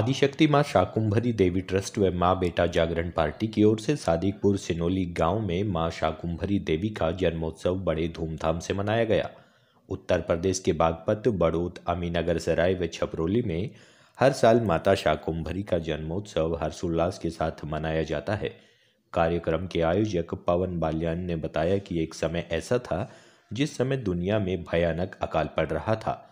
आदिशक्ति माँ शाकुंभरी देवी ट्रस्ट व माँ बेटा जागरण पार्टी की ओर से सादिकपुर सिनोली गाँव में माँ शाकुंभरी देवी का जन्मोत्सव बड़े धूमधाम से मनाया गया। उत्तर प्रदेश के बागपत बड़ौद अमीनगर सराय व छपरोली में हर साल माता शाकुंभरी का जन्मोत्सव हर्षोल्लास के साथ मनाया जाता है। कार्यक्रम के आयोजक पवन बाल्यान ने बताया कि एक समय ऐसा था जिस समय दुनिया में भयानक अकाल पड़ रहा था।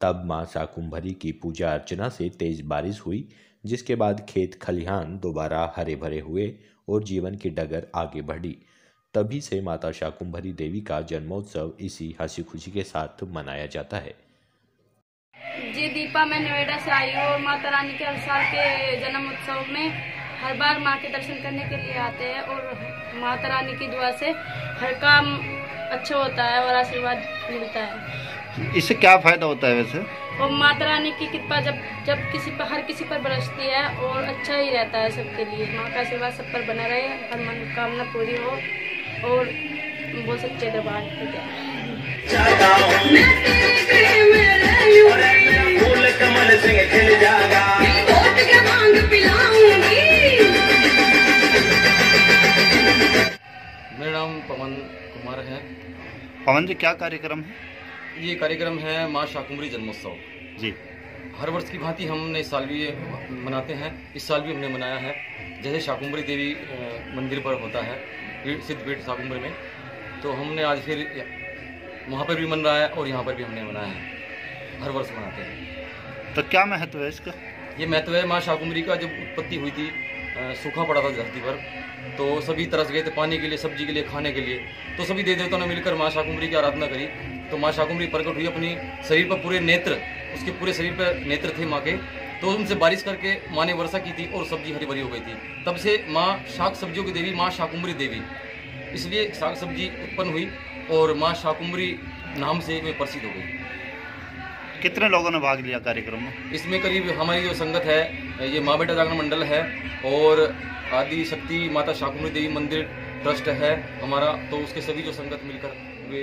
तब माँ शाकुंभरी की पूजा अर्चना से तेज बारिश हुई, जिसके बाद खेत खलिहान दोबारा हरे भरे हुए और जीवन की डगर आगे बढ़ी। तभी से माता शाकुंभरी देवी का जन्मोत्सव इसी हँसी खुशी के साथ मनाया जाता है। जी, दीपा, मैं नोएडा से आई हूँ और माता रानी के साल के जन्म उत्सव में हर बार माँ के दर्शन करने के लिए आते हैं और माता रानी की दुआ से हर काम अच्छा होता है और आशीर्वाद मिलता है। इससे क्या फ़ायदा होता है वैसे? और माता रानी की कृपा जब जब किसी पर हर किसी पर बरसती है और अच्छा ही रहता है सबके लिए। माँ का आशीर्वाद सब पर बना रहे हर मनोकामना पूरी हो और वो सच्चे दरबार की मेरा नाम पवन कुमार है। पवन जी क्या कार्यक्रम है? ये कार्यक्रम है माँ शाकुंभरी जन्मोत्सव। जी। हर वर्ष की भांति हमने इस साल भी मनाते हैं। इस साल भी हमने मनाया है। जैसे शाकुंभरी देवी मंदिर पर होता है सिद्ध पीठ शाकुंभरी में। तो हमने आज फिर वहाँ पर भी मन रहा है और यहाँ पर भी हमने मनाया है। हर वर्ष मनाते हैं। तो क्या महत्व है इसका? ये महत्व है माँ शाकुंभरी का जब उत्पत्ति हुई थी सूखा पड़ा था धरती पर। तो सभी तरस गए थे पानी के लिए, सब्ज़ी के लिए, खाने के लिए। तो सभी देवी देवताओं ने मिलकर माँ शाकुंभरी की आराधना करी। तो माँ शाकुंभरी प्रकट हुई अपनी शरीर पर पूरे नेत्र, उसके पूरे शरीर पर नेत्र थे माँ के। तो उनसे बारिश करके माँ ने वर्षा की थी और सब्ज़ी हरी भरी हो गई थी। तब से माँ शाक सब्जियों की देवी, माँ शाकुंभरी देवी। इसलिए शाक सब्ज़ी उत्पन्न हुई और माँ शाकुंभरी नाम से वे प्रसिद्ध हो गई। कितने लोगों ने भाग लिया कार्यक्रम में? इसमें करीब हमारी जो संगत है, ये माँ बेटा जागरण मंडल है और आदि शक्ति माता शाकुमरी देवी मंदिर ट्रस्ट है हमारा तो उसके सभी जो संगत मिलकर वे